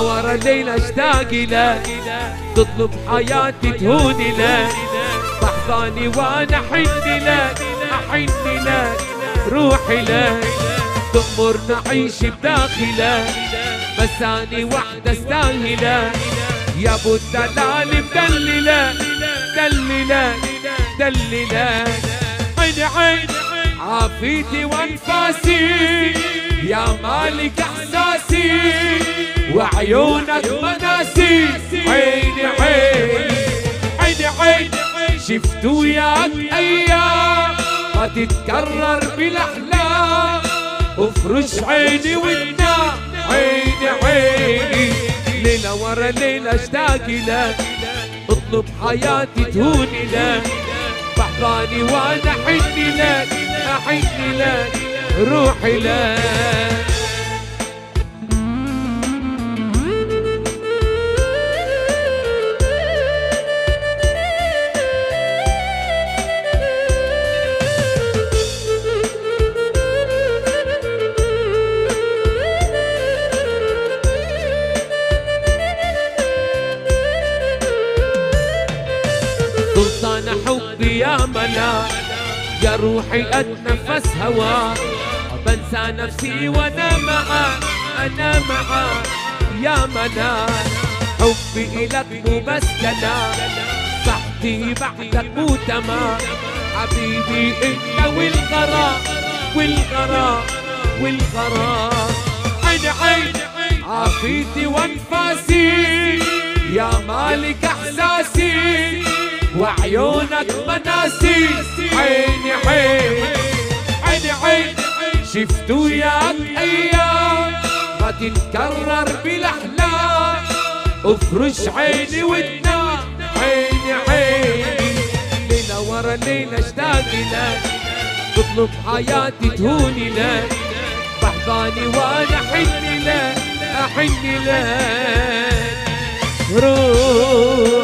ورا ليلة أشتاق لك تطلب حياتي تهون لك بحضاني وأنا حن لك احن لك روحي لك تأمر نعيش بداخلك بس اني وحدة استاهلك يا ابو الدلال مدللك دللك دللك عين عين. عافيتي وانفاسي. يا مالك إحساسي. وعيونك مناسي. عيني عيني عيني عيني. شفت وياك أيام ما تتكرر بالأحلام. افرش عيني وتنام عيني عيني. ليلة ورا ليلة أشتاق لك اطلب حياتي تهوني لك بحضاني وأنا احن لك احن لك روحي لك سلطان حبي يا ملا يا روحي أتنفس هوا. بنسى نفسي وأنا معاك أنا معاك يا ملا. حبي الك مو بس كلام صحتي بعدك مو تمام حبيبي انت والغرام والغرام والغرام عين عين عافيتي وانفاسي يا مالك إحساسي. وعيونك مناسي. عيني عين عيني عين شفت وياك أيام ما تتكرر بالاحلام افرش عيني وتنام عيني عيني. ليلة ورا ليلة اشتاق لك. تطلب حياتي تهوني لك. بحضاني وأنا احن لك احن لك. روح.